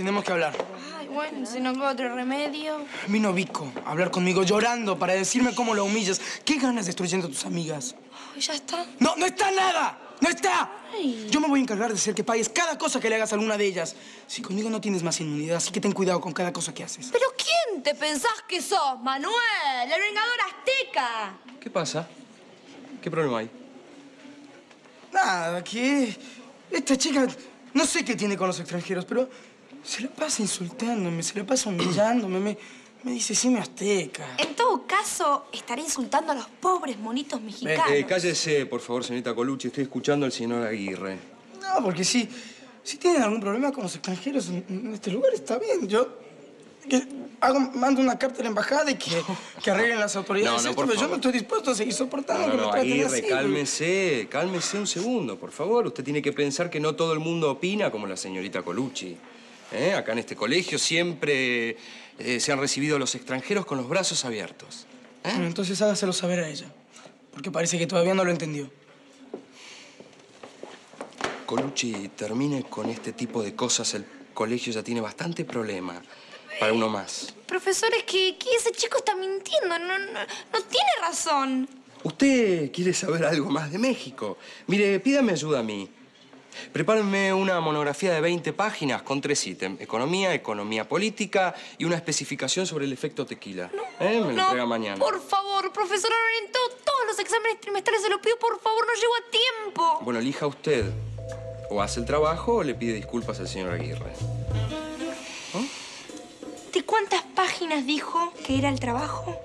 tenemos que hablar. Ay, bueno, si no queda otro remedio. Vino Vico a hablar conmigo llorando para decirme cómo lo humillas. ¿Qué ganas destruyendo a tus amigas? Ay, ya está. ¡No, no está nada! ¡No está! Ay. Yo me voy a encargar de hacer que pagues cada cosa que le hagas a alguna de ellas. Si conmigo no tienes más inmunidad, así que ten cuidado con cada cosa que haces. ¿Pero quién te pensás que sos, Manuel? El vengador azteca. ¿Qué pasa? ¿Qué problema hay? Nada, que esta chica no sé qué tiene con los extranjeros, pero se la pasa insultándome, se la pasa humillándome, me, me dice, sí, me azteca. En todo caso, estaré insultando a los pobres monitos mexicanos. Eh, cállese, por favor, señorita Colucci. Estoy escuchando al señor Aguirre. No, porque si, si tienen algún problema con los extranjeros en, en este lugar, está bien. Yo que hago, mando una carta a la embajada y que, que arreglen las autoridades No, no, esto, por pero yo favor. no estoy dispuesto a seguir soportando No, que no, me no, traten Aguirre, así. cálmese, cálmese un segundo, por favor. Usted tiene que pensar que no todo el mundo opina como la señorita Colucci. ¿Eh? Acá en este colegio siempre eh, se han recibido a los extranjeros con los brazos abiertos. ¿Eh? Bueno, entonces hágaselo saber a ella, porque parece que todavía no lo entendió. Colucci, termine con este tipo de cosas. El colegio ya tiene bastante problema para uno más. Profesor, es que, que ese chico está mintiendo. No, no, no tiene razón. ¿Usted quiere saber algo más de México? Mire, pídame ayuda a mí. Prepárenme una monografía de 20 páginas con tres ítems. Economía, economía política y una especificación sobre el efecto tequila. ¿Eh? Me lo no, entrega mañana. Por favor, profesor, ahora en to- todos los exámenes trimestrales se lo pido, por favor, no llego a tiempo. Bueno, elija usted. O hace el trabajo o le pide disculpas al señor Aguirre. ¿De cuántas páginas dijo que era el trabajo?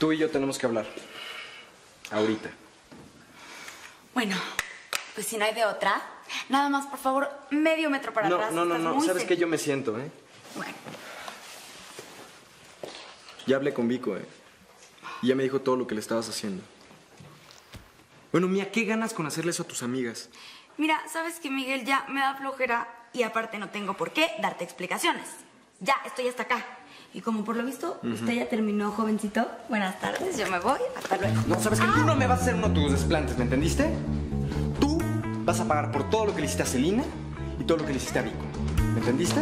Tú y yo tenemos que hablar. Ahorita. Bueno, pues si no hay de otra, nada más, por favor, medio metro para No, atrás. no, no, Estás no. ¿Sabes qué? Yo me siento, ¿eh? Bueno, Ya hablé con Vico, ¿eh? Y ya me dijo todo lo que le estabas haciendo. Bueno, Mía, ¿qué ganas con hacerle eso a tus amigas? mira, sabes que Miguel ya me da flojera y aparte no tengo por qué darte explicaciones. Ya, estoy hasta acá. Y como por lo visto, usted ya terminó, jovencito. Buenas tardes, yo me voy. Hasta luego. No, ¿sabes qué? Tú no me vas a hacer uno de tus desplantes, ¿me entendiste? Tú vas a pagar por todo lo que le hiciste a Celina y todo lo que le hiciste a Vico. ¿Me entendiste?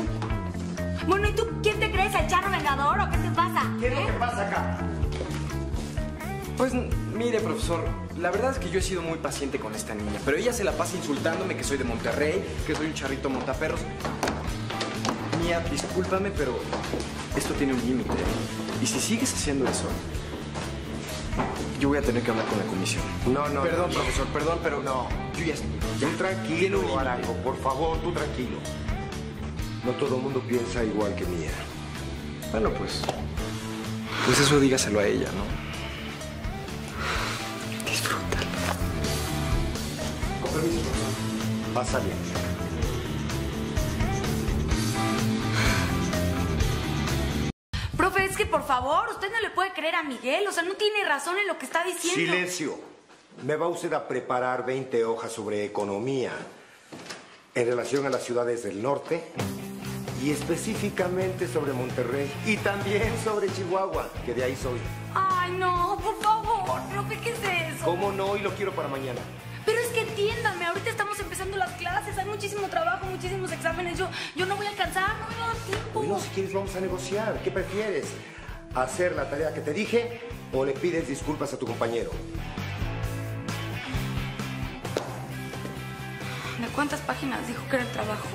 Bueno, ¿y tú quién te crees, el charro vengador o qué te pasa? ¿Qué es lo que pasa acá? Pues mire, profesor, la verdad es que yo he sido muy paciente con esta niña, pero ella se la pasa insultándome que soy de Monterrey, que soy un charrito montaperros. Mía, discúlpame, pero esto tiene un límite. Y si sigues haciendo eso, yo voy a tener que hablar con la comisión. No, no. Perdón, no, profesor, perdón, pero No. yo ya, Tú tiene un tranquilo. Arango, por favor, tú tranquilo. No todo el mundo piensa igual que mía. Bueno, pues, pues eso dígaselo a ella, ¿no? Disfrútalo. Con permiso, profesor. Pasa bien. Favor, usted no le puede creer a Miguel. O sea, no tiene razón en lo que está diciendo. Silencio. Me va usted a preparar 20 hojas sobre economía en relación a las ciudades del norte y específicamente sobre Monterrey y también sobre Chihuahua, que de ahí soy. Ay, no, por favor, profe, ¿qué es eso? ¿Cómo no? Y lo quiero para mañana. Pero es que entiéndanme, ahorita estamos empezando las clases, hay muchísimo trabajo, muchísimos exámenes. Yo, yo no voy a alcanzar, no me va a dar tiempo. Bueno, si quieres vamos a negociar. ¿Qué prefieres? ¿Hacer la tarea que te dije o le pides disculpas a tu compañero? ¿De cuántas páginas dijo que era el trabajo?